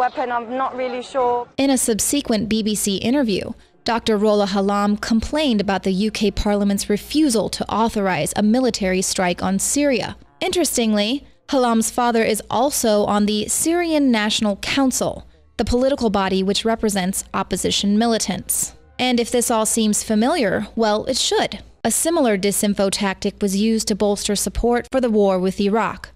weapon, I'm not really sure. In a subsequent BBC interview, Dr. Rola Hallam complained about the UK Parliament's refusal to authorize a military strike on Syria. Interestingly, Hallam's father is also on the Syrian National Council, the political body which represents opposition militants. And if this all seems familiar, well, it should. A similar disinfo tactic was used to bolster support for the war with Iraq.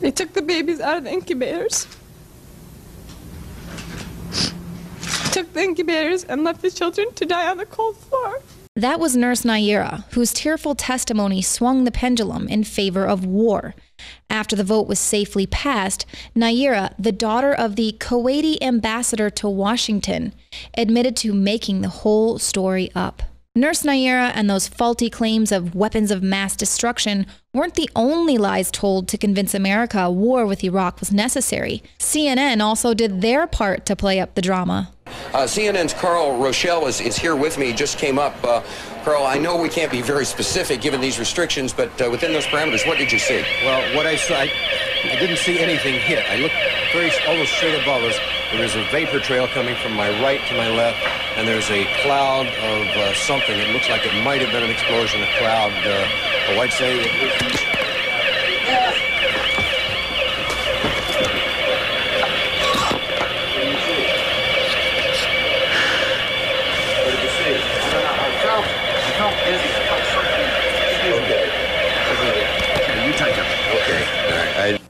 They took the babies out of the incubators. The incubators and left the children to die on the cold floor. That was Nurse Nayirah, whose tearful testimony swung the pendulum in favor of war. After the vote was safely passed, Nayirah, the daughter of the Kuwaiti ambassador to Washington, admitted to making the whole story up. Nurse Nayirah and those faulty claims of weapons of mass destruction weren't the only lies told to convince America war with Iraq was necessary. CNN also did their part to play up the drama. Uh, CNN's Carl Rochelle is, is here with me, just came up. Uh, Carl, I know we can't be very specific given these restrictions, but uh, within those parameters, what did you see? Well, what I saw, I, I didn't see anything hit. I looked very almost straight above us. There was a vapor trail coming from my right to my left, and there's a cloud of uh, something. It looks like it might have been an explosion, a cloud. Uh, oh, I'd say.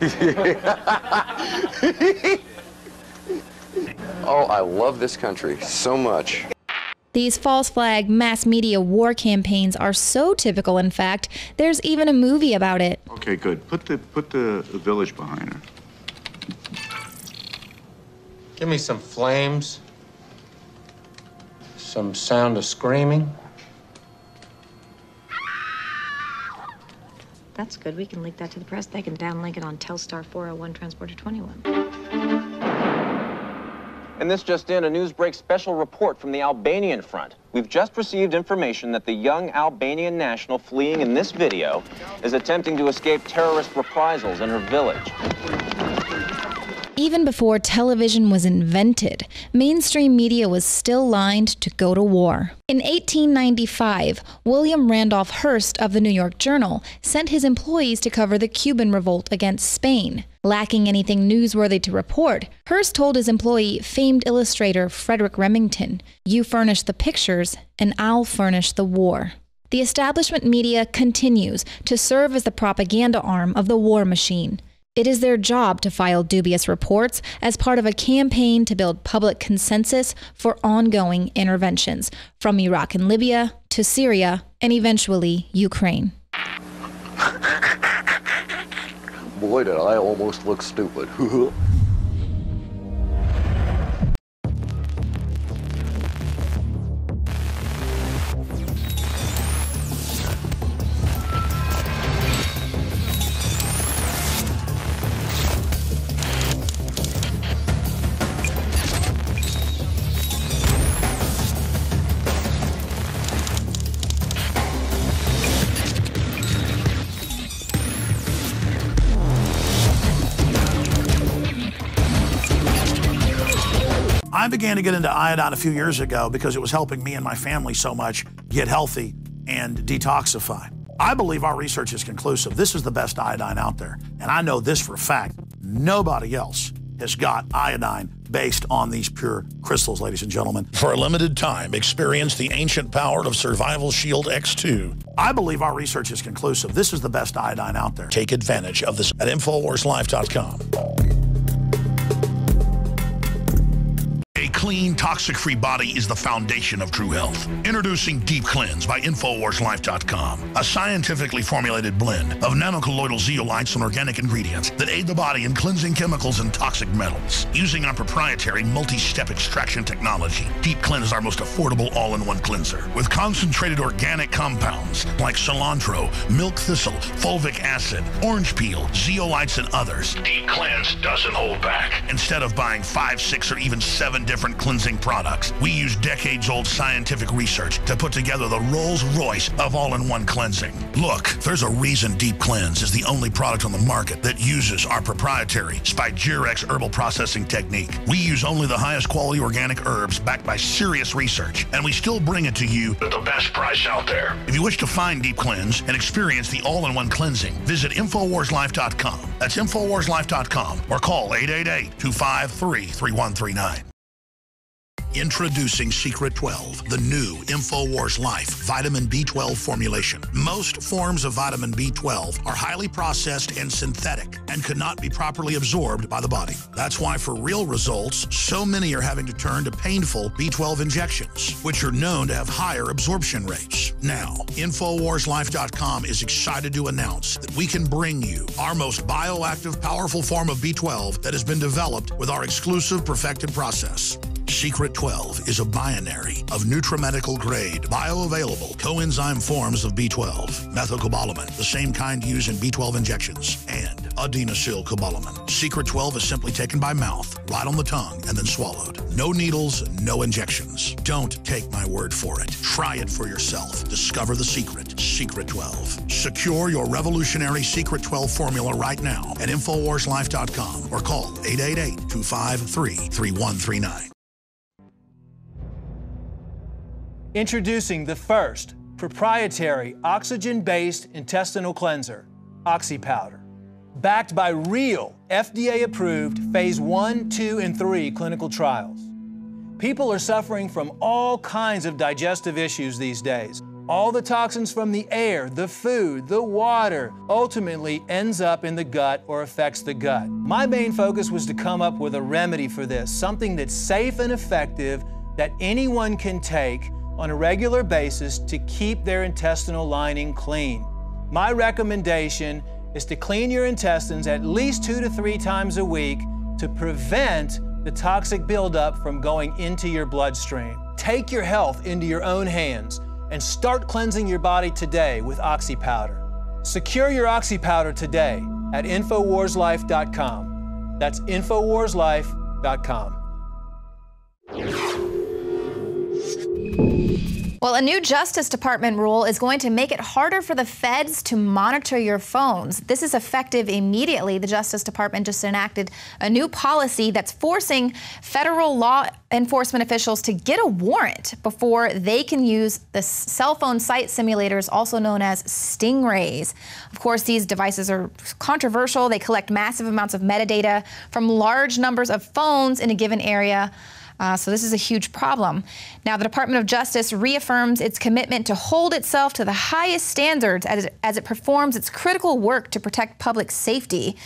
oh, I love this country so much. These false flag mass media war campaigns are so typical, in fact, there's even a movie about it. Okay, good. Put the put the, the village behind her. Give me some flames. Some sound of screaming. That's good. We can link that to the press. They can downlink it on Telstar 401 Transponder 21. And this just in, a Newsbreak special report from the Albanian front. We've just received information that the young Albanian national fleeing in this video is attempting to escape terrorist reprisals in her village. Even before television was invented, mainstream media was still lined to go to war. In 1895, William Randolph Hearst of the New York Journal sent his employees to cover the Cuban revolt against Spain. Lacking anything newsworthy to report, Hearst told his employee, famed illustrator Frederic Remington, You furnish the pictures, and I'll furnish the war. The establishment media continues to serve as the propaganda arm of the war machine. It is their job to file dubious reports as part of a campaign to build public consensus for ongoing interventions, from Iraq and Libya to Syria and eventually Ukraine. Boy, did I almost look stupid. I began to get into iodine a few years ago because it was helping me and my family so much get healthy and detoxify. I believe our research is conclusive. This is the best iodine out there. And I know this for a fact. Nobody else has got iodine based on these pure crystals, ladies and gentlemen. For a limited time, experience the ancient power of Survival Shield X2. I believe our research is conclusive. This is the best iodine out there. Take advantage of this at InfoWarsLife.com. clean, toxic-free body is the foundation of true health. Introducing Deep Cleanse by InfoWarsLife.com, a scientifically formulated blend of nanocolloidal zeolites and organic ingredients that aid the body in cleansing chemicals and toxic metals. Using our proprietary multi-step extraction technology, Deep Cleanse is our most affordable all-in-one cleanser with concentrated organic compounds like cilantro, milk thistle, fulvic acid, orange peel, zeolites, and others. Deep Cleanse doesn't hold back. Instead of buying five, six, or even seven different different cleansing products. We use decades old scientific research to put together the Rolls Royce of all in one cleansing. Look, there's a reason Deep Cleanse is the only product on the market that uses our proprietary Spagyrex herbal processing technique. We use only the highest quality organic herbs backed by serious research, and we still bring it to you at the best price out there. If you wish to find Deep Cleanse and experience the all in one cleansing, visit InfoWarsLife.com. That's InfoWarsLife.com or call 888 253 3139. Introducing Secret 12, the new InfoWars Life vitamin B12 formulation. Most forms of vitamin B12 are highly processed and synthetic and could not be properly absorbed by the body. That's why, for real results, so many are having to turn to painful B12 injections, which are known to have higher absorption rates. Now, InfoWarsLife.com is excited to announce that we can bring you our most bioactive, powerful form of B12 that has been developed with our exclusive perfected process. Secret 12 is a binary of nutramedical grade, bioavailable coenzyme forms of B12, methylcobalamin, the same kind used in B12 injections, and adenosylcobalamin. Secret 12 is simply taken by mouth, right on the tongue, and then swallowed. No needles, no injections. Don't take my word for it. Try it for yourself. Discover the secret. Secret 12. Secure your revolutionary Secret 12 formula right now at InfoWarsLife.com or call 888 253 3139. Introducing the first proprietary oxygen-based intestinal cleanser, OxyPowder. Backed by real FDA-approved phase 1, 2, and 3 clinical trials. People are suffering from all kinds of digestive issues these days. All the toxins from the air, the food, the water ultimately ends up in the gut or affects the gut. My main focus was to come up with a remedy for this, something that's safe and effective that anyone can take on a regular basis to keep their intestinal lining clean. My recommendation is to clean your intestines at least two to three times a week to prevent the toxic buildup from going into your bloodstream. Take your health into your own hands and start cleansing your body today with Oxy Powder. Secure your Oxy Powder today at InfoWarsLife.com. That's InfoWarsLife.com. Well, a new Justice Department rule is going to make it harder for the feds to monitor your phones. This is effective immediately. The Justice Department just enacted a new policy that's forcing federal law enforcement officials to get a warrant before they can use the cell phone site simulators, also known as stingrays. Of course, these devices are controversial. They collect massive amounts of metadata from large numbers of phones in a given area. Uh, so this is a huge problem. Now, the Department of Justice reaffirms its commitment to hold itself to the highest standards as it, as it performs its critical work to protect public safety.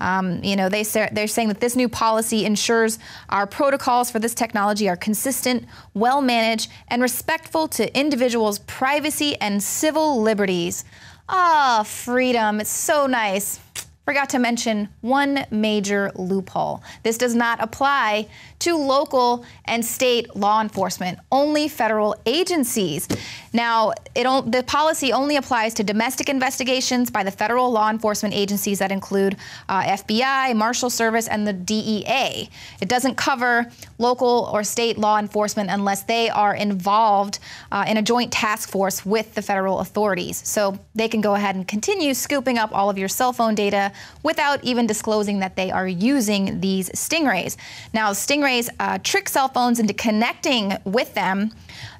Um, you know, they say, they're saying that this new policy ensures our protocols for this technology are consistent, well managed, and respectful to individuals' privacy and civil liberties. Ah, oh, freedom. It's so nice. Forgot to mention one major loophole. This does not apply to local and state law enforcement, only federal agencies. Now, it, the policy only applies to domestic investigations by the federal law enforcement agencies that include uh, FBI, Marshal Service, and the DEA. It doesn't cover local or state law enforcement unless they are involved uh, in a joint task force with the federal authorities. So they can go ahead and continue scooping up all of your cell phone data without even disclosing that they are using these stingrays. Now, stingrays uh, trick cell phones into connecting with them.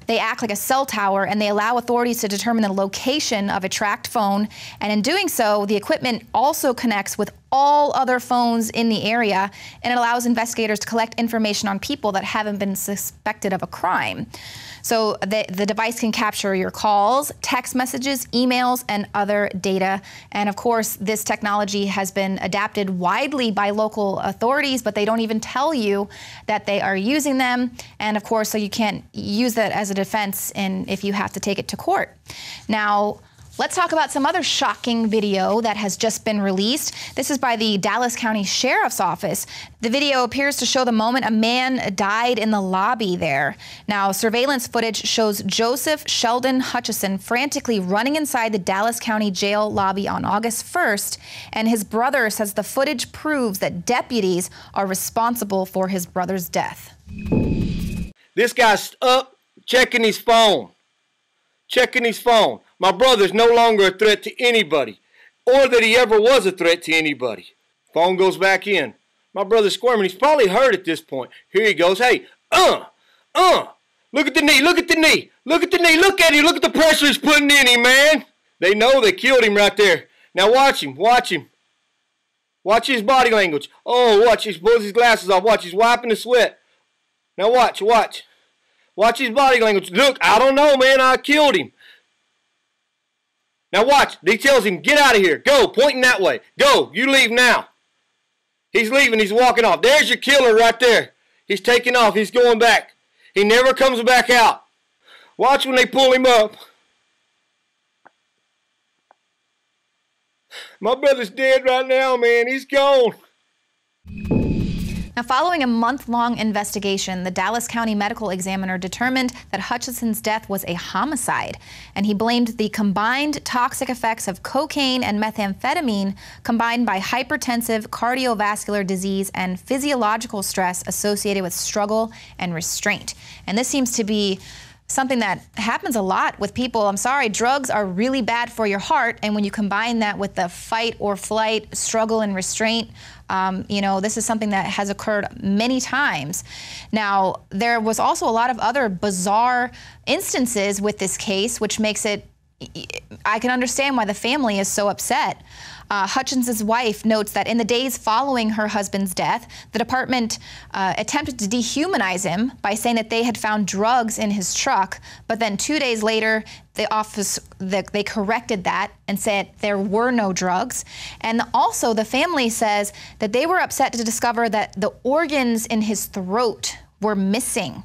They act like a cell tower and they allow authorities to determine the location of a tracked phone. And in doing so, the equipment also connects with all other phones in the area and it allows investigators to collect information on people that haven't been suspected of a crime. So the, the device can capture your calls, text messages, emails, and other data. And of course, this technology has been adapted widely by local authorities, but they don't even tell you that they are using them. And of course, so you can't use that as a defense in, if you have to take it to court. Now, Let's talk about some other shocking video that has just been released. This is by the Dallas County Sheriff's Office. The video appears to show the moment a man died in the lobby there. Now, surveillance footage shows Joseph Sheldon Hutcheson frantically running inside the Dallas County jail lobby on August 1st, and his brother says the footage proves that deputies are responsible for his brother's death. This guy's up checking his phone. Checking his phone. My brother's no longer a threat to anybody, or that he ever was a threat to anybody. Phone goes back in. My brother's squirming. He's probably hurt at this point. Here he goes. Hey, uh, uh, look at the knee. Look at the knee. Look at the knee. Look at him. Look at the pressure he's putting in him, man. They know they killed him right there. Now watch him. Watch him. Watch his body language. Oh, watch. He pulls his glasses off. Watch. He's wiping the sweat. Now watch. Watch. Watch his body language. Look, I don't know, man. I killed him. Now watch. He tells him, get out of here. Go. Pointing that way. Go. You leave now. He's leaving. He's walking off. There's your killer right there. He's taking off. He's going back. He never comes back out. Watch when they pull him up. My brother's dead right now, man. He's gone. Now, following a month long investigation, the Dallas County medical examiner determined that Hutcheson's death was a homicide, and he blamed the combined toxic effects of cocaine and methamphetamine combined by hypertensive cardiovascular disease and physiological stress associated with struggle and restraint. And this seems to be something that happens a lot with people. I'm sorry, drugs are really bad for your heart, and when you combine that with the fight or flight, struggle and restraint, um, you know, this is something that has occurred many times. Now, there was also a lot of other bizarre instances with this case, which makes it I can understand why the family is so upset. Uh, Hutcheson's wife notes that in the days following her husband's death, the department uh, attempted to dehumanize him by saying that they had found drugs in his truck, but then two days later, the office the, they corrected that and said there were no drugs. And also, the family says that they were upset to discover that the organs in his throat were missing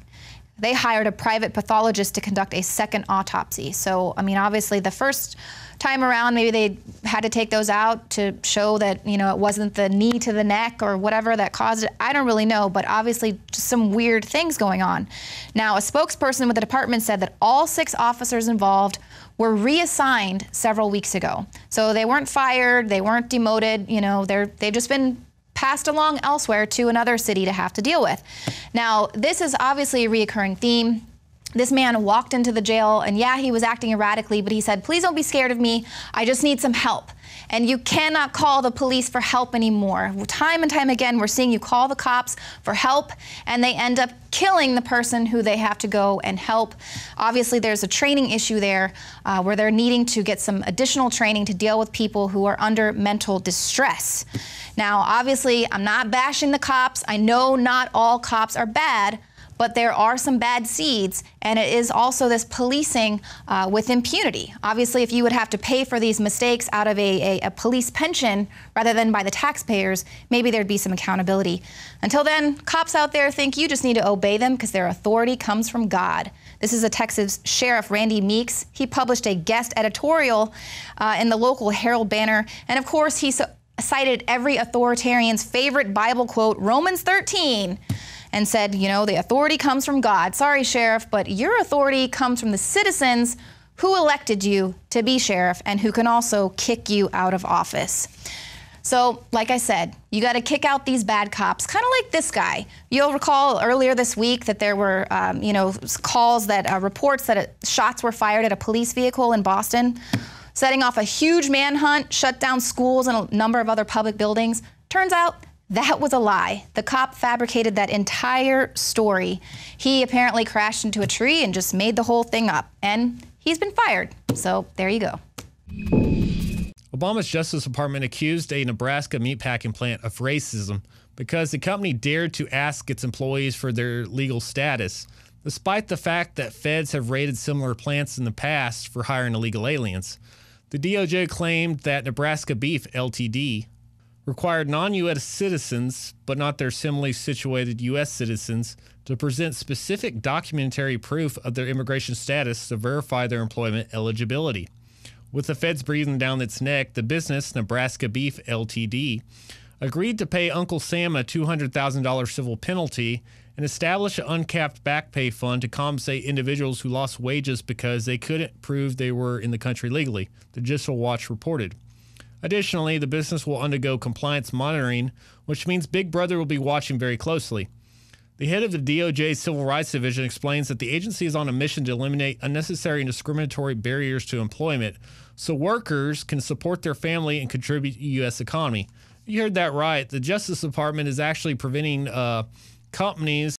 they hired a private pathologist to conduct a second autopsy. So, I mean, obviously, the first time around, maybe they had to take those out to show that, you know, it wasn't the knee to the neck or whatever that caused it. I don't really know, but obviously, just some weird things going on. Now, a spokesperson with the department said that all six officers involved were reassigned several weeks ago. So they weren't fired, they weren't demoted, you know, they're, they've just been passed along elsewhere to another city to have to deal with. Now, this is obviously a reoccurring theme. This man walked into the jail, and yeah, he was acting erratically, but he said, Please don't be scared of me. I just need some help. And you cannot call the police for help anymore. Time and time again, we're seeing you call the cops for help, and they end up killing the person who they have to go and help. Obviously, there's a training issue there uh, where they're needing to get some additional training to deal with people who are under mental distress. Now, obviously, I'm not bashing the cops. I know not all cops are bad but there are some bad seeds, and it is also this policing uh, with impunity. Obviously, if you would have to pay for these mistakes out of a, a, a police pension rather than by the taxpayers, maybe there'd be some accountability. Until then, cops out there think you just need to obey them because their authority comes from God. This is a Texas Sheriff Randy Meeks. He published a guest editorial uh, in the local Herald Banner, and of course, he so cited every authoritarian's favorite Bible quote, Romans 13 and said, you know, the authority comes from God. Sorry, Sheriff, but your authority comes from the citizens who elected you to be sheriff and who can also kick you out of office. So, like I said, you got to kick out these bad cops, kind of like this guy. You'll recall earlier this week that there were, um, you know, calls that uh, reports that it, shots were fired at a police vehicle in Boston, setting off a huge manhunt, shut down schools and a number of other public buildings. Turns out that was a lie. The cop fabricated that entire story. He apparently crashed into a tree and just made the whole thing up. And he's been fired. So there you go. Obama's Justice Department accused a Nebraska meatpacking plant of racism because the company dared to ask its employees for their legal status, despite the fact that feds have raided similar plants in the past for hiring illegal aliens. The DOJ claimed that Nebraska Beef Ltd required non U.S. citizens, but not their similarly situated U.S. citizens, to present specific documentary proof of their immigration status to verify their employment eligibility. With the feds breathing down its neck, the business, Nebraska Beef Ltd., agreed to pay Uncle Sam a $200,000 civil penalty and establish an uncapped back pay fund to compensate individuals who lost wages because they couldn't prove they were in the country legally, the Digital Watch reported. Additionally, the business will undergo compliance monitoring, which means Big Brother will be watching very closely. The head of the DOJ Civil Rights Division explains that the agency is on a mission to eliminate unnecessary and discriminatory barriers to employment so workers can support their family and contribute to the U.S. economy. You heard that right. The Justice Department is actually preventing uh, companies